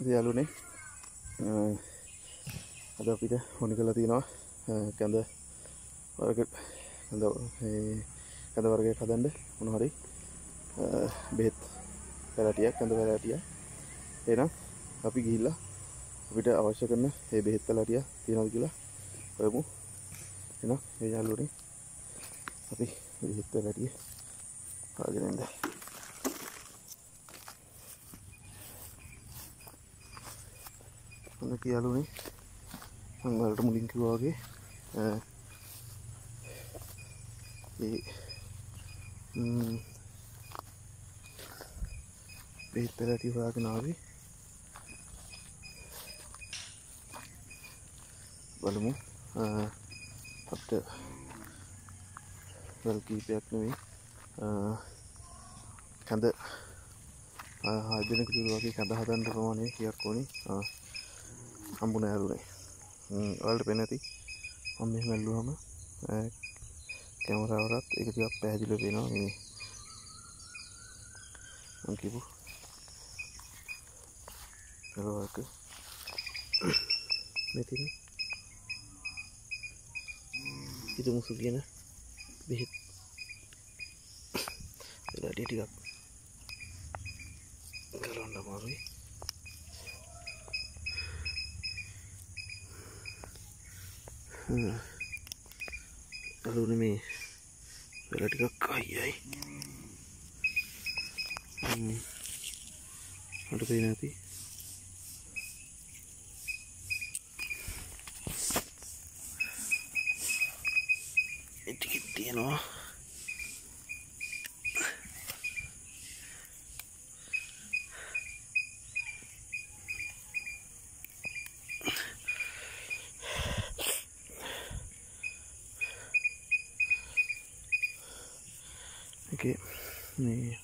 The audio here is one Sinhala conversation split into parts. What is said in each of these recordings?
යාලුනේ අද අපිට හොනි කලා තියෙනවා කැඳ වර්ග කැඳ වර්ගය කදන්ඩ මොනහරි බෙහෙත් පැලටියක් කැඳ පැලටිය එනම් අපි ගිහිල්ලා අපිට අවශ්‍ය කරන ඒ බෙහෙත් පැලටිය තියෙනවද කියලා ඔයමු එනම් ඒ යාලුනේ අපි බෙහෙත් පැලටිය පාගෙනද හොඳ කියලුනේ මංවලට මුලින් කිව්වාගේ ඒ බෙහෙත් පැලටි හොයාගෙන ආවේ. බලමු. අපට වල් කීපයක් නෙවෙයි. කැඳ ආජනක වගේ කැඳ හදන්න ප්‍රමාණය කියක් ඕනේ? හම්බුන ඇරුනේ වලට පෙනැති මම මෙහෙම ඇල්ලුවම කැමරාවරත් එක ටිකක් පැහැදිලිව පේනවා මේ. මම කිව්ව කරවක මෙතින් ඉදමුසු කියන බෙහෙත්. වෙලාඩිය ටිකක් කරන්න අමාරුයි. අලුන මේ වෙලා ටිකක් අයියයි මට පේ නැති එටිකෙත් තියෙනවා එක මේ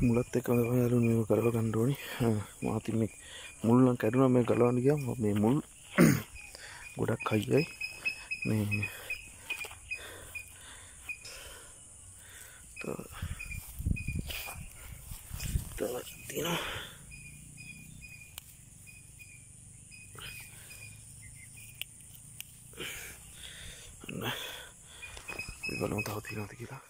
මුලත් එක යාලු මේ කරව ගණ්ඩෝනි මාති මේ මුල්ලන් කැඩුන මේ ගලවන්න ගිය. මේ මුල් ගොඩක් අයියයි මේ තව තියෙනවා. බලමු තව තියෙනවද කියලා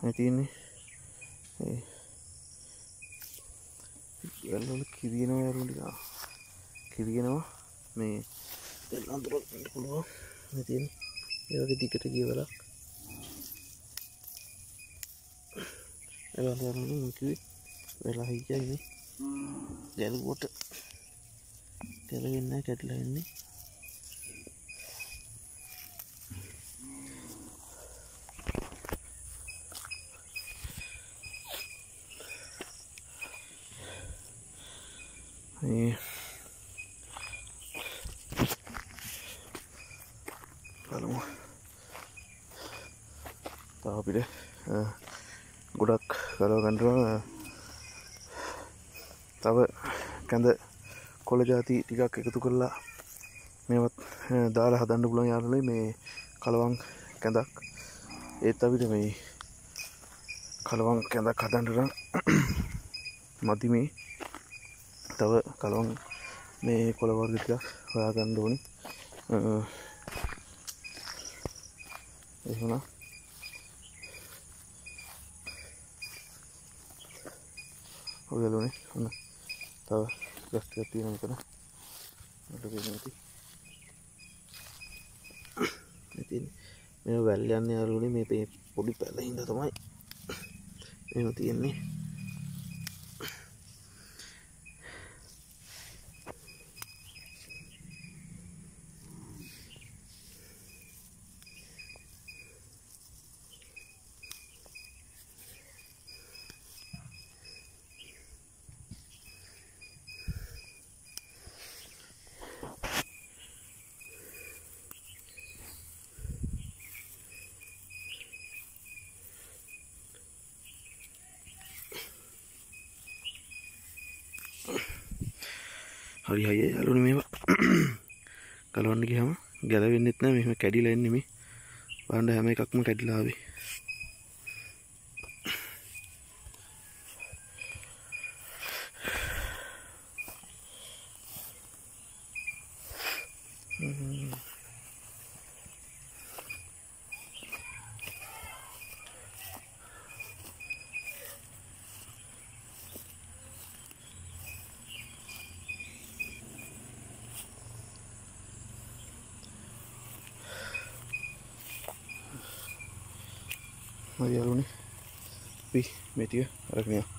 මේ තියෙන්නේ ඒ වැල්වල කිරියනවා යාළුවෝ ටික කිරියනවා මේ වැල් අඳුරක් වෙන්න පුළුවන් මේ තියෙන ඒ වගේ දිගට ගිය වලක් එලා දරන කිව්වේ වෙලා හිටියනේ ගැලුවට ගැලවෙන්නේ නැහැ කැඩලා ඉන්නේ ඒ බලමු තව අපිට ගොඩක් ගලව ගන්නවා. තව කැඳ කොළ ජාති ටිකක් එකතු කරලා මේවත් දාලා හදන්න පුළුවන් යාළුවනේ මේ කලවං කැඳක්. ඒත් අපිට මේ කලවං කැඳක් හදන්න නම් මදි මේ. තව කලවං මේ කොළ වර්ග ටිකක් හොයාගන්න ඕනේ. එහෙනම් ඔයලුනේ ඔන්න තව ගස් ටිකක් තියෙනවා මෙතන. මට පේන්නේ නැති. ඉතින් මේ වැල් යන්නේ යාළුවනේ මේ පොඩි පැල හින්දා තමයි. මේව තියෙන්නේ. හරි හය යාලුන මේවා. කලවන්න ගහම ගැලවෙන්නෙත් නෑ. මෙම කැඩිලා එන්නෙමි බණ්ඩ හැම එකක්ම කැඩිලාවේ හරි යාළුවනේ අපි මේ ටික අරගෙන යමු